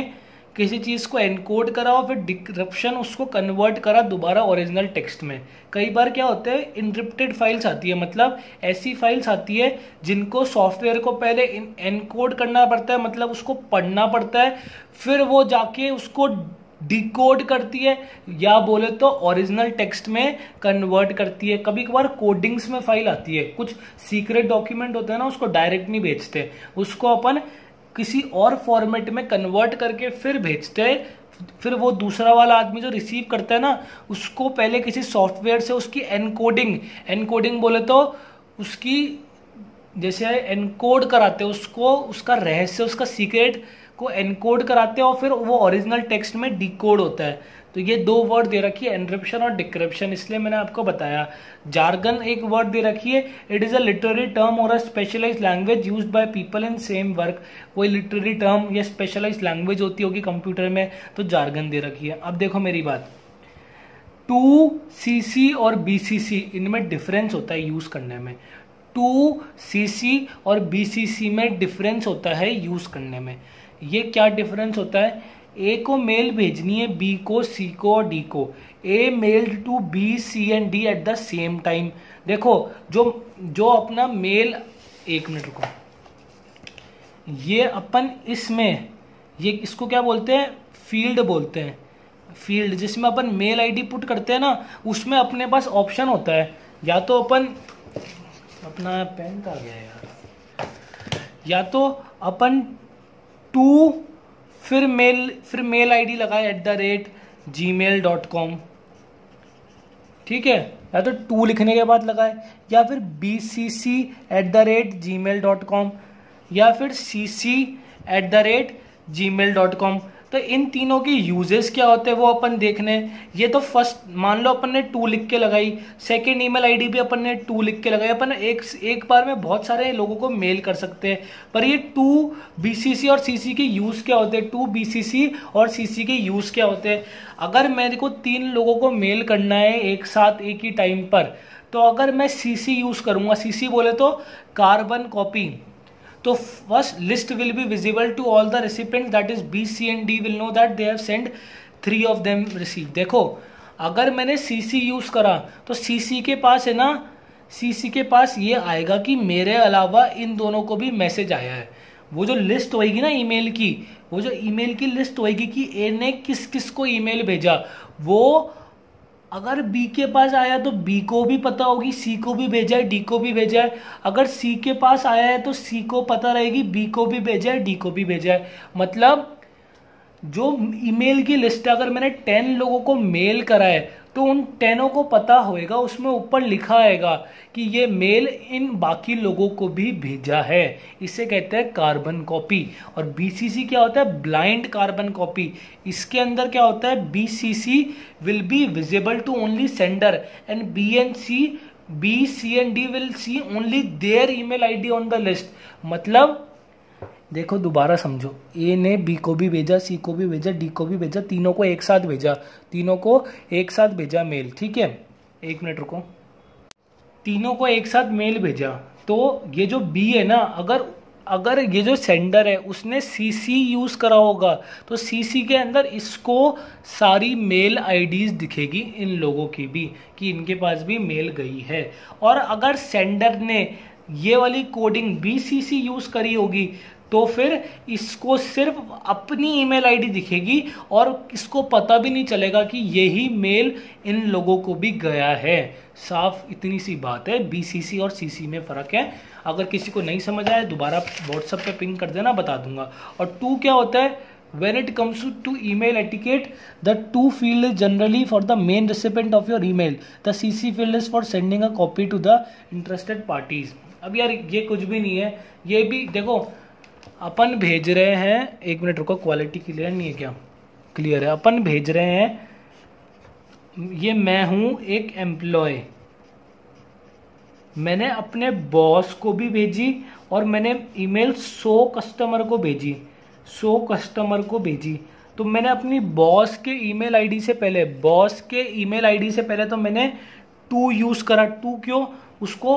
किसी चीज़ को एनकोड करा और फिर डिक्रप्शन उसको कन्वर्ट करा दोबारा ओरिजिनल टेक्स्ट में। कई बार क्या होता है इनक्रिप्टेड फाइल्स आती है मतलब ऐसी फाइल्स आती है जिनको सॉफ्टवेयर को पहले एनकोड करना पड़ता है मतलब उसको पढ़ना पड़ता है, फिर वो जाके उसको डिकोड करती है, या बोले तो ओरिजिनल टेक्स्ट में कन्वर्ट करती है। कभी कभार कोडिंग्स में फ़ाइल आती है। कुछ सीक्रेट डॉक्यूमेंट होते हैं ना, उसको डायरेक्ट नहीं भेजते उसको अपन किसी और फॉर्मेट में कन्वर्ट करके फिर भेजते हैं। फिर वो दूसरा वाला आदमी जो रिसीव करता है ना, उसको पहले किसी सॉफ्टवेयर से उसकी एनकोडिंग एनकोडिंग बोले तो उसकी जैसे एनकोड कराते उसको, उसका रहस्य, उसका सीक्रेट को एनकोड कराते हैं और फिर वो ओरिजिनल टेक्स्ट में डिकोड होता है। तो ये दो वर्ड दे रखी है एनक्रिप्शन और डिक्रिप्शन इसलिए मैंने आपको बताया जार्गन एक वर्ड दे रखी है। It is a literary term और a specialise language use by people in same work कोई लिटरेरी टर्म या स्पेशलाइज लैंग्वेज होती होगी कंप्यूटर में तो जार्गन दे रखी है। अब देखो मेरी बात। टू सी सी और बी सी सी इनमें डिफरेंस होता है यूज़ करने में। टू सी सी और बी सी सी में डिफरेंस होता है यूज़ करने में। ये क्या डिफरेंस होता है? ए को मेल भेजनी है बी को सी को और डी को। A mail to B C and D at the same time देखो, जो जो अपना मेल एक मिनट रुको। ये अपन इसमें, ये इसको क्या बोलते हैं? फ़ील्ड बोलते हैं। फ़ील्ड जिसमें अपन मेल आईडी पुट करते हैं ना, उसमें अपने पास ऑप्शन होता है। या तो अपन, अपना पेन का गया यार। या तो अपन टू फिर मेल फिर मेल आईडी लगाए at the rate Gmail dot com ठीक है? या तो टू लिखने के बाद लगाए, या फिर B C C at the rate Gmail dot com या फिर C C at the rate Gmail dot com तो इन तीनों के यूजेस क्या होते हैं वो अपन देखने ये तो फ़र्स्ट मान लो अपन ने टू लिख के लगाई सेकेंड ईमेल आईडी भी अपन ने टू लिख के लगाई। अपन एक एक बार में बहुत सारे लोगों को मेल कर सकते हैं। पर ये टू बीसीसी और सीसी के यूज़ क्या होते हैं? टू बीसीसी और सीसी के यूज़ क्या होते हैं? अगर मेरे को तीन लोगों को मेल करना है एक साथ, एक ही टाइम पर तो अगर मैं सीसी यूज़ करूँगा सीसी बोले तो कार्बन कॉपी तो first list will be visible to all the recipient that is B C and D will know that they have send three of them receive देखो, अगर मैंने सी सी यूज़ करा तो सी सी के पास है ना सी सी के पास ये आएगा कि मेरे अलावा इन दोनों को भी मैसेज आया है। वो जो लिस्ट होएगी ना ईमेल की, वो जो ईमेल की लिस्ट होएगी कि ए ने किस किस को ईमेल भेजा, वो अगर बी के पास आया तो बी को भी पता होगी सी को भी भेजा है डी को भी भेजा है। अगर सी के पास आया है तो सी को पता रहेगी बी को भी भेजा है डी को भी भेजा है। मतलब जो ईमेल की लिस्ट अगर मैंने टेन लोगों को मेल करा है तो उन टेनों को पता होएगा, उसमें ऊपर लिखा आएगा कि ये मेल इन बाकी लोगों को भी भेजा है। इसे कहते हैं कार्बन कॉपी और बीसीसी क्या होता है? ब्लाइंड कार्बन कॉपी इसके अंदर क्या होता है? BCC will be visible to only sender and B and C B C and D will see only their email ID on the list मतलब देखो, दोबारा समझो। ए ने बी को भी भेजा सी को भी भेजा डी को भी भेजा, तीनों को एक साथ भेजा। तीनों को एक साथ भेजा मेल ठीक है? एक मिनट रुको। तीनों को एक साथ मेल भेजा। तो ये जो बी है ना, अगर अगर ये जो सेंडर है, उसने सीसी यूज़ करा होगा तो सीसी के अंदर इसको सारी मेल आईडीज दिखेगी इन लोगों की भी, कि इनके पास भी मेल गई है। और अगर सेंडर ने ये वाली coding B C C use करी होगी तो फिर इसको सिर्फ़ अपनी ईमेल आईडी दिखेगी और इसको पता भी नहीं चलेगा कि यही मेल इन लोगों को भी गया है साफ़ इतनी सी बात है बीसीसी और सीसी में फ़र्क है अगर किसी को नहीं समझ आया दोबारा व्हाट्सएप पे पिंग कर देना बता दूँगा और टू क्या होता है when it comes to, to email etiquette the to field is generally for the main recipient of your email the cc field is for sending a copy to the interested parties अब यार ये कुछ भी नहीं है ये भी देखो अपन भेज रहे हैं, एक मिनट रुको क्वालिटी क्लियर नहीं है क्या? क्लियर है। अपन भेज रहे हैं, ये मैं हूँ एक एम्प्लॉय मैंने अपने बॉस को भी भेजी और मैंने ईमेल सौ कस्टमर को भेजी। सौ कस्टमर को भेजी। तो मैंने अपनी बॉस के ईमेल आईडी से पहले बॉस के ईमेल आईडी से पहले तो मैंने टू यूज़ करा। टू क्यों? उसको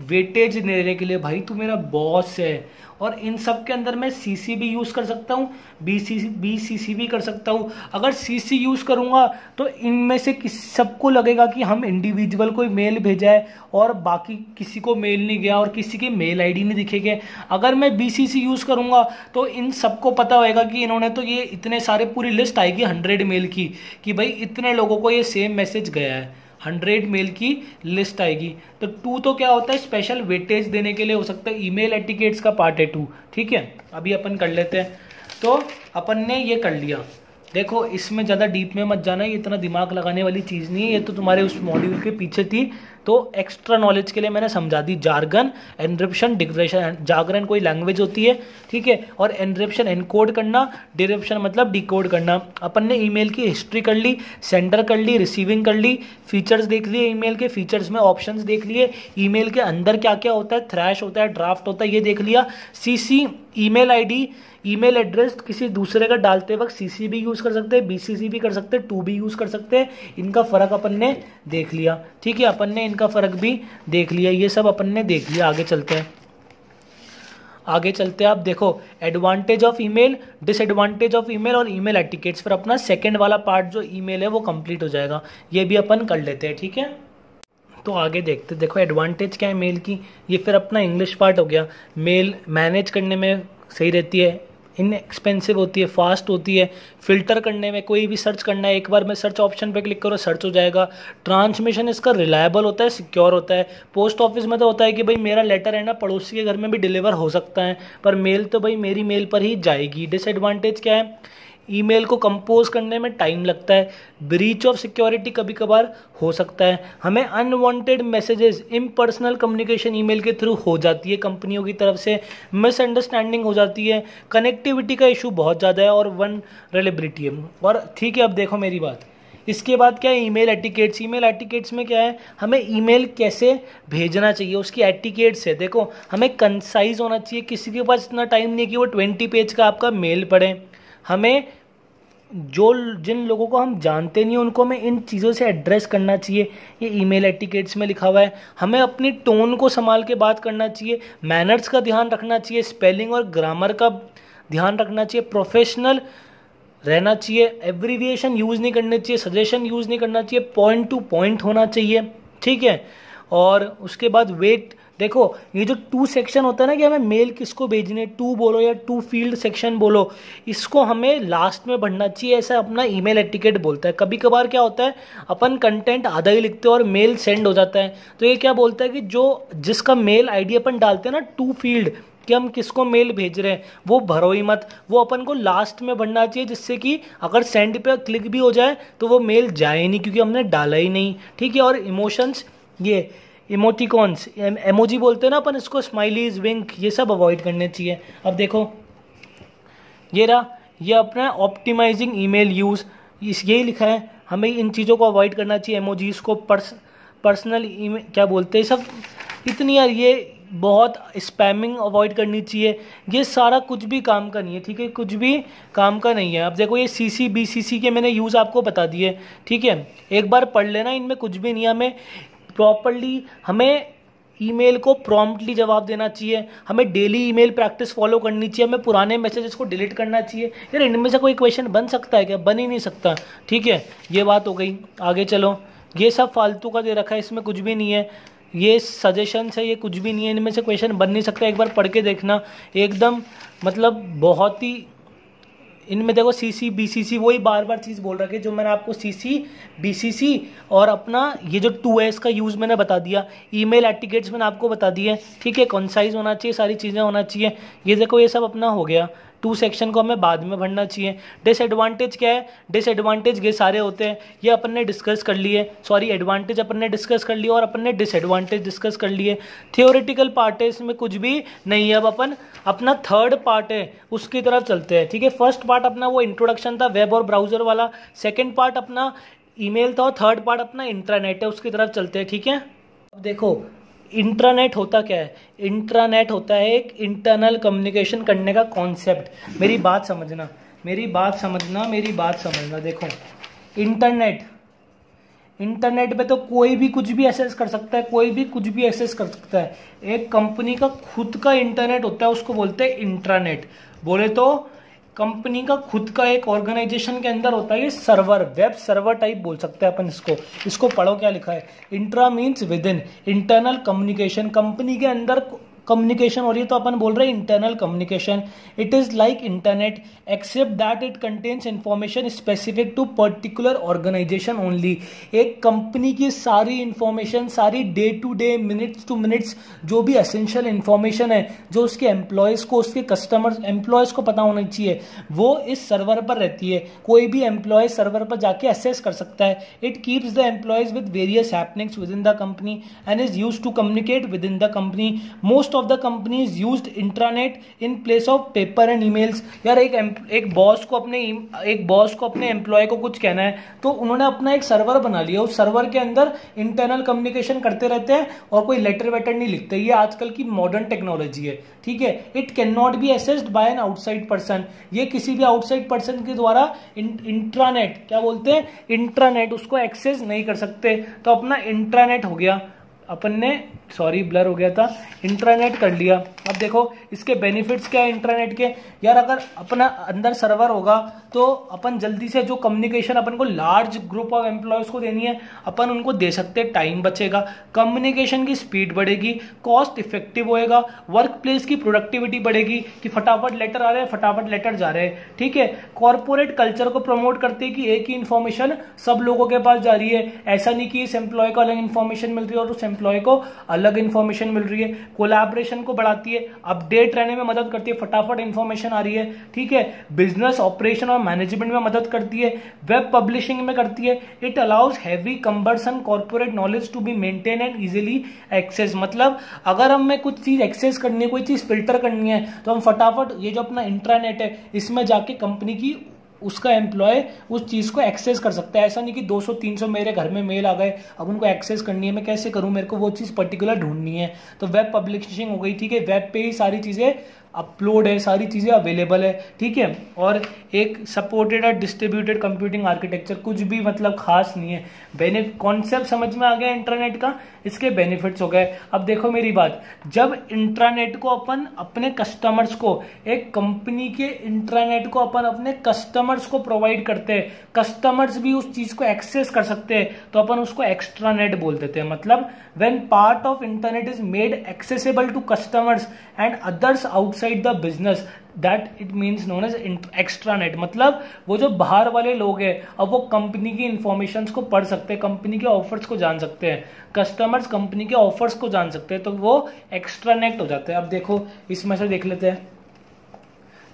वेटेज देने के लिए, भाई, तू मेरा बॉस है। और इन सब के अंदर मैं सी सी भी यूज़ कर सकता हूँ बी सी बी सी सी भी कर सकता हूँ। अगर सी सी यूज़ करूँगा तो इनमें से किस, सबको लगेगा कि हम इंडिविजुअल को मेल भेजा है और बाकी किसी को मेल नहीं गया और किसी की मेल आईडी नहीं दिखेगी अगर मैं बी सी सी यूज़ करूँगा तो इन सबको पता होएगा कि इन्होंने तो ये इतने सारे पूरी लिस्ट आएगी हंड्रेड मेल की, कि भाई, इतने लोगों को ये सेम मैसेज गया है। हंड्रेड मेल की लिस्ट आएगी। तो टू तो क्या होता है स्पेशल वेटेज देने के लिए हो सकता है ईमेल एटिकेट्स का पार्ट है टू ठीक है? अभी अपन कर लेते हैं। तो अपन ने ये कर लिया। देखो, इसमें ज़्यादा डीप में मत जाना, ये इतना दिमाग लगाने वाली चीज़ नहीं है, ये तो तुम्हारे उस मॉड्यूल के पीछे थी। तो एक्स्ट्रा नॉलेज के लिए मैंने समझा दी जार्गन एनरिप्शन डिक्रेशन जागरन कोई लैंग्वेज होती है, ठीक है? और एनरिप्शन एनकोड करना डिरिप्शन मतलब डिकोड करना। अपन ने ईमेल की हिस्ट्री कर ली सेंडर कर ली रिसीविंग कर ली फीचर्स देख लिए ईमेल के फीचर्स में ऑप्शंस देख लिए ईमेल के अंदर क्या क्या होता है थ्रैश होता है ड्राफ्ट होता है, ये देख लिया। C C email ID, email address किसी दूसरे का डालते वक्त सीसी भी यूज़ कर सकते हैं बीसीसी भी कर सकते हैं टू भी यूज़ कर सकते हैं। इनका फ़र्क अपन ने देख लिया। ठीक है, अपन ने इनका फ़र्क भी देख लिया। ये सब अपन ने देख लिया। आगे चलते हैं। आगे चलते हैं। आप देखो advantage of email disadvantage of email और ईमेल एटिकेट्स पर अपना सेकंड वाला पार्ट जो ईमेल है, वो कंप्लीट हो जाएगा। ये भी अपन कर लेते हैं। ठीक है? तो आगे देखते, देखो एडवांटेज क्या है मेल की? ये फिर अपना इंग्लिश पार्ट हो गया। मेल मैनेज करने में सही रहती है इनएक्सपेंसिव होती है फास्ट होती है। फ़िल्टर करने में कोई भी सर्च करना है, एक बार मैं सर्च ऑप्शन पे क्लिक करो सर्च हो जाएगा। ट्रांसमिशन इसका रिलायबल होता है सिक्योर होता है। पोस्ट ऑफ़िस में तो होता है कि भाई मेरा लेटर है ना, पड़ोसी के घर में भी डिलीवर हो सकता है, पर मेल तो भाई मेरी मेल पर ही जाएगी। डिसएडवांटेज क्या है? ईमेल को कंपोज करने में टाइम लगता है। ब्रीच ऑफ़ सिक्योरिटी कभी कभार हो सकता है। हमें unwanted messages impersonal communication email के थ्रू हो जाती है। कंपनियों की तरफ़ से मिसअंडरस्टैंडिंग हो जाती है। कनेक्टिविटी का इशू बहुत ज़्यादा है और वन रेलेबिलिटी है। और ठीक है, अब देखो मेरी बात। इसके बाद क्या है? Email etiquettes. ईमेल एटिकेट्स में क्या है? हमें ईमेल कैसे भेजना चाहिए? उसकी एटिकेट्स है। देखो, हमें कंसाइज होना चाहिए। किसी के पास इतना टाइम नहीं कि वो ट्वेंटी पेज का आपका मेल पढ़े। हमें जो जिन लोगों को हम जानते नहीं उनको हमें इन चीज़ों से एड्रेस करना चाहिए। ये ईमेल एटिकेट्स में लिखा हुआ है। हमें अपनी टोन को संभाल के बात करना चाहिए। मैनर्स का ध्यान रखना चाहिए। स्पेलिंग और ग्रामर का ध्यान रखना चाहिए। प्रोफेशनल रहना चाहिए। एब्रीविएशन यूज़ नहीं करना चाहिए। सजेशन यूज़ नहीं करना चाहिए। पॉइंट टू पॉइंट होना चाहिए। ठीक है? और उसके बाद वेट देखो, ये जो टू सेक्शन होता है ना कि हमें मेल किसको भेजने टू बोलो या टू फ़ील्ड सेक्शन बोलो, इसको हमें लास्ट में भरना चाहिए, ऐसा अपना ईमेल एटिकेट बोलता है। कभी कभार क्या होता है, अपन कंटेंट आधा ही लिखते हैं और मेल सेंड हो जाता है। तो ये क्या बोलता है कि जो, जिसका मेल आईडी अपन डालते हैं ना टू फ़ील्ड कि हम किसको मेल भेज रहे हैं, वो भरो ही मत। वो अपन को लास्ट में भरना चाहिए, जिससे कि अगर सेंड पे क्लिक भी हो जाए तो वो मेल जाए नहीं, क्योंकि हमने डाला ही नहीं। ठीक है, और इमोशंस ये इमोटिकॉन्स एमोजी बोलते हैं ना अपन इसको स्माइलीज विंक ये सब अवॉइड करने चाहिए। अब देखो, ये रहा, ये अपना ऑप्टिमाइजिंग ईमेल यूज़ इस, यही लिखा है, हमें इन चीज़ों को अवॉइड करना चाहिए एमोजीज को पर्स पर्सनल ईमेल क्या बोलते हैं सब, इतनी यार, ये बहुत स्पैमिंग अवॉइड करनी चाहिए। ये सारा कुछ भी काम का नहीं है, ठीक है, कुछ भी काम का नहीं है। अब देखो, ये सी सी बी सी सी के मैंने यूज़ आपको बता दिए, ठीक है। एक बार पढ़ लेना, इनमें कुछ भी नहीं है, हमें प्रॉपरली हमें ईमेल को प्रॉम्प्टली जवाब देना चाहिए, हमें डेली ईमेल प्रैक्टिस फॉलो करनी चाहिए, हमें पुराने मैसेजेस को डिलीट करना चाहिए। यार इनमें से कोई क्वेश्चन बन सकता है क्या? बन ही नहीं सकता। ठीक है, ये बात हो गई। आगे चलो। ये सब फालतू का दे रखा है, इसमें कुछ भी नहीं है। ये सजेशंस है, ये कुछ भी नहीं है, इनमें से क्वेश्चन बन नहीं सकता। एक बार पढ़ के देखना। एकदम मतलब बहुत ही इनमें देखो सी सी बी सी सी वही बार बार चीज़ बोल रखी है जो मैंने आपको सी सी बी सी सी और अपना ये जो टू एस का यूज़ मैंने बता दिया। ई मेल एटिकेट्स मैंने आपको बता दिए ठीक है कॉन्साइज होना चाहिए, सारी चीज़ें होना चाहिए। ये देखो, ये सब अपना हो गया। टू सेक्शन को हमें बाद में भरना चाहिए। डिसएडवांटेज क्या है? डिसएडवांटेज ये सारे होते हैं। ये अपन ने डिस्कस कर लिए। सॉरी एडवांटेज अपन ने डिस्कस कर लिया और अपन ने डिसएडवांटेज डिस्कस कर लिए। थियोरिटिकल पार्ट है, इसमें कुछ भी नहीं है। अब अपन अपना थर्ड पार्ट है, उसकी तरफ़ चलते हैं। ठीक है? फ़र्स्ट पार्ट अपना वो इंट्रोडक्शन था वेब और ब्राउज़र वाला। सेकेंड पार्ट अपना ईमेल था और थर्ड पार्ट अपना इंटरनेट है, उसकी तरफ़ चलते हैं। ठीक है? अब देखो इंट्रानेट होता क्या है? इंट्रानेट होता है एक इंटरनल कम्युनिकेशन करने का कॉन्सेप्ट मेरी बात समझना, मेरी बात समझना, मेरी बात समझना, देखो। इंटरनेट इंटरनेट पे तो कोई भी कुछ भी एक्सेस कर सकता है, कोई भी कुछ भी एक्सेस कर सकता है। एक कंपनी का खुद का इंटरनेट होता है, उसको बोलते हैं इंट्रानेट बोले तो कंपनी का खुद का एक ऑर्गेनाइजेशन के अंदर होता है ये सर्वर, वेब सर्वर टाइप बोल सकते हैं अपन इसको। इसको पढ़ो क्या लिखा है? Intra means within internal communication company के अंदर कम्युनिकेशन रही है तो अपन बोल रहे हैं internal communication it is like internet except that it contains information specific to particular organisation only एक कंपनी की सारी इंफॉर्मेशन सारी day to day minutes to minutes जो भी असेंशियल इंफॉर्मेशन है, जो उसके एम्प्लॉयज़ को, उसके कस्टमर्स एम्प्लॉयज़ को पता होना चाहिए, वो इस सर्वर पर रहती है. कोई भी एम्प्लॉय सर्वर पर जाके असेस कर सकता है. It keeps the employees with various happenings within the company and is use to communicate within the company most most of the companies use intranet in place of paper and emails यार, एक एक boss को अपने एक boss को अपने employ को कुछ कहना है तो उन्होंने अपना एक सर्वर बना लिया। उस सर्वर के अंदर इंटरनल कम्युनिकेशन करते रहते हैं और कोई लेटर वेटर नहीं लिखते। ये आजकल की मॉडर्न टेक्नोलॉजी है, ठीक है? It can not be accessed by an outside person ये किसी भी आउटसाइड पर्सन के द्वारा इंट्रानेट क्या बोलते हैं? इंट्रानेट उसको एक्सेस नहीं कर सकते। तो अपना इंट्रानेट हो गया। अपन ने सॉरी ब्लर हो गया था। इंटरनेट कर लिया। अब देखो, इसके बेनिफिट्स क्या है इंटरनेट के? यार, अगर अपना अंदर सर्वर होगा तो अपन जल्दी से जो कम्युनिकेशन अपन को लार्ज ग्रुप ऑफ़ एम्प्लॉयज़ को देनी है, अपन उनको दे सकते टाइम बचेगा। कम्युनिकेशन की स्पीड बढ़ेगी कॉस्ट इफ़ेक्टिव होएगा वर्क प्लेस की प्रोडक्टिविटी बढ़ेगी, कि फटाफट लेटर आ रहे हैं, फटाफट लेटर जा रहे हैं। ठीक है? कॉर्पोरेट कल्चर को प्रमोट करते हैं कि एक ही इन्फॉर्मेशन सब लोगों के पास जा रही है। ऐसा नहीं कि इस एम्प्लॉय को अलग इन्फॉर्मेशन मिल रही है और उस एम्प्लॉय को अलग इन्फॉर्मेशन मिल रही है कोलैबोरेशन को बढ़ाती है अपडेट रहने में मदद करती है, फटाफट इन्फॉर्मेशन आ रही है, ठीक है? बिज़नेस ऑपरेशन और मैनेजमेंट में मदद करती है वेब पब्लिशिंग में करती है। It allows heavy cumbersome corporate knowledge to be maintain and easily access मतलब अगर हमें कुछ चीज़ एक्सेस करनी है, कोई चीज़ फ़िल्टर करनी है तो हम फटाफट, ये जो अपना इंट्रानेट है, इसमें जाके कंपनी की उसका एम्प्लॉय उस चीज़ को एक्सेस कर सकता है। ऐसा नहीं कि 200 300 मेरे घर में मेल आ गए, अब उनको एक्सेस करनी है, मैं कैसे करूँ? मेरे को वो चीज़ पर्टिकुलर ढूंढनी है। तो वेब पब्लिशिंग हो गई, ठीक है? वेब पे ही सारी चीज़ें अपलोड है, सारी चीज़ें अवेलेबल है, ठीक है? और एक सपोर्टेड और डिस्ट्रीब्यूटेड कंप्यूटिंग आर्किटेक्चर कुछ भी मतलब खास नहीं है। बेनिफिट कॉन्सेप्ट समझ में आ गया इंटरनेट का? इसके बेनिफिट्स हो गए। अब देखो मेरी बात। जब इंटरनेट को अपन अपने कस्टमर्स को, एक कंपनी के इंटरनेट को अपन अपने कस्टमर्स को प्रोवाइड करते हैं कस्टमर्स भी उस चीज़ को एक्सेस कर सकते हैं तो अपन उसको एक्स्ट्रा नेट बोल देते हैं। मतलब when part of internet is made accessible to customers and others outside the business that it means known as extranet मतलब वो जो बाहर वाले लोग हैं, अब वो कंपनी की इंफॉर्मेशन को पढ़ सकते हैं कंपनी के ऑफर्स को जान सकते हैं कस्टमर्स कंपनी के ऑफर्स को जान सकते हैं तो वो एक्स्ट्रा नेट हो जाते हैं। अब देखो, इसमें से देख लेते हैं।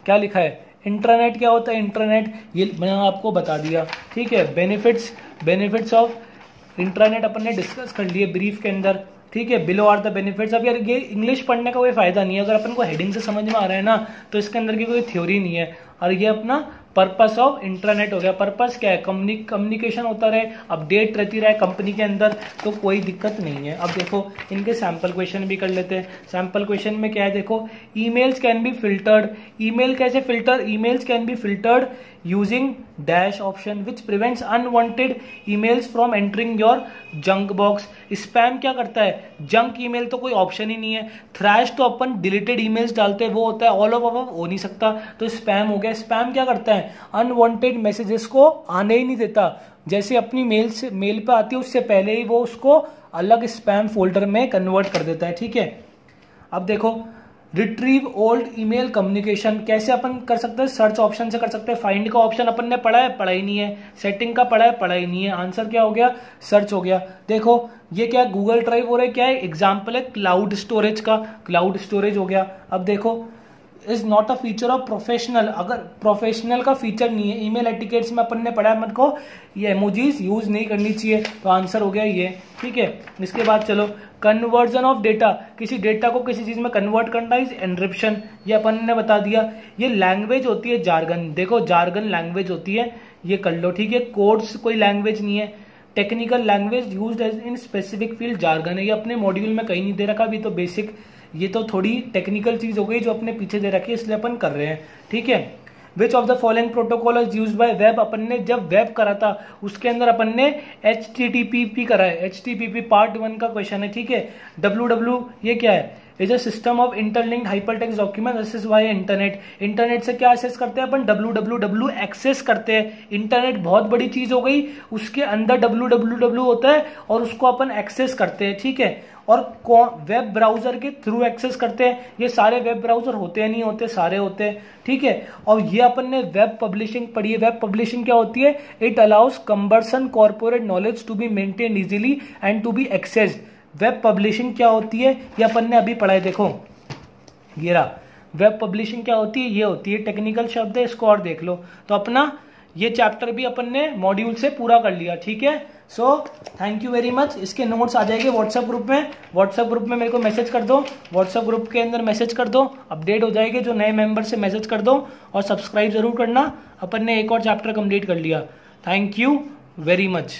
क्या लिखा है? इंटरनेट क्या होता है? इंटरनेट ये मैंने आपको बता दिया। ठीक है बेनिफिट्स बेनिफिट्स ऑफ़ इंटरनेट अपन ने डिस्कस कर लिए ब्रीफ के अंदर। ठीक है बिलो आर द बेनिफिट्स अब यार ये इंग्लिश पढ़ने का कोई फ़ायदा नहीं है, अगर अपन को हेडिंग से समझ में आ रहा है ना तो इसके अंदर की कोई थ्योरी नहीं है। और ये अपना पर्पस ऑफ़ इंटरनेट हो गया। पर्पस क्या है? कम्युनिकेशन होता रहे अपडेट रहती रहे कंपनी के अंदर तो कोई दिक्कत नहीं है। अब देखो, इनके सैंपल क्वेश्चन भी कर लेते हैं। सैंपल क्वेश्चन में क्या है? देखो emails can be filtered email कैसे filter emails can be filtered using dash option which prevents unwanted emails from entering your junk box spam क्या करता है? जंक ईमेल तो कोई ऑप्शन ही नहीं है. थ्रैश तो अपन डिलीटेड ईमेल्स डालते हैं, वो होता है ऑल ऑफ़ हो नहीं सकता. तो स्पैम हो गया. स्पैम क्या करता है? अनवांटेड मैसेजेस को आने ही नहीं देता. जैसे अपनी मेल से मेल पे आती है, उससे पहले ही वो उसको अलग स्पैम फोल्डर में कन्वर्ट कर देता है, ठीक है? अब देखो रिट्रीव ओल्ड ईमेल कम्युनिकेशन कैसे अपन कर सकते हैं? सर्च ऑप्शन से कर सकते हैं। फाइंड का ऑप्शन अपन ने पढ़ा है, पढ़ा ही नहीं है। सेटिंग का पढ़ा है, पढ़ा ही नहीं है। आंसर क्या हो गया? सर्च हो गया। देखो, ये क्या गूगल ड्राइव हो रहा है? क्या है? एग्ज़ाम्पल है क्लाउड स्टोरेज का। क्लाउड स्टोरेज हो गया। अब देखो is not a feature of professional अगर प्रोफेशनल का फीचर नहीं है ईमेल एटिकेट्स में अपन ने पढ़ा है मन को ये एमोजीज यूज़ नहीं करनी चाहिए तो आंसर हो गया ये, ठीक है? इसके बाद चलो कन्वर्जन ऑफ़ डेटा किसी डेटा को किसी चीज़ में कन्वर्ट करना इज़ एनरिप्शन ये अपन ने बता दिया। ये लैंग्वेज होती है जार्गन देखो जार्गन लैंग्वेज होती है, ये कर लो, ठीक है? कोड्स कोई लैंग्वेज नहीं है। Technical language use in specific field jargon है। ये अपने मॉड्यूल में कहीं नहीं दे रखा, अभी तो बेसिक ये तो थोड़ी टेक्निकल चीज़ हो गई जो अपने पीछे दे रखी है, इसलिए अपन कर रहे हैं। ठीक है? Which of the following protocol is use by web अपन ने जब वेब करा था, उसके अंदर अपन ने H T T P P करा है। H T P P part one का क्वेश्चन है, ठीक है? डब्ल्यू डब्ल्यू ये क्या है? Is a system of interlinked hypertext document is why internet internet से क्या एक्सेस करते हैं अपन? डब्ल्यू डब्ल्यू डब्ल्यू एक्सेस करते हैं। इंटरनेट बहुत बड़ी चीज़ हो गई, उसके अंदर डब्ल्यू डब्ल्यू डब्ल्यू होता है और उसको अपन एक्सेस करते हैं, ठीक है? और वेब ब्राउज़र के थ्रू एक्सेस करते हैं। ये सारे वेब ब्राउज़र होते हैं नहीं होते, सारे होते हैं। ठीक है? और ये अपन ने वेब पब्लिशिंग पढ़ी है। वेब पब्लिशिंग क्या होती है? It allows cumbersome corporate knowledge to be maintain easily and to be accessed web publishing क्या होती है? ये अपन ने अभी पढ़ा है, देखो। ये रहा। वेब पब्लिशिंग क्या होती है? ये होती है। टेक्निकल शब्द है, इसको और देख लो। तो अपना ये चैप्टर भी अपन ने मॉड्यूल से पूरा कर लिया। ठीक है? So thank you very much इसके नोट्स आ जाएँगे व्हाट्सएप ग्रुप में। व्हाट्सएप ग्रुप में मेरे को मैसेज कर दो। व्हाट्सएप ग्रुप के अंदर मैसेज कर दो। अपडेट हो जाएगी जो नए मेंबर से मैसेज कर दो। और सब्सक्राइब ज़रूर करना। अपन ने एक और चैप्टर कंप्लीट कर लिया। Thank you very much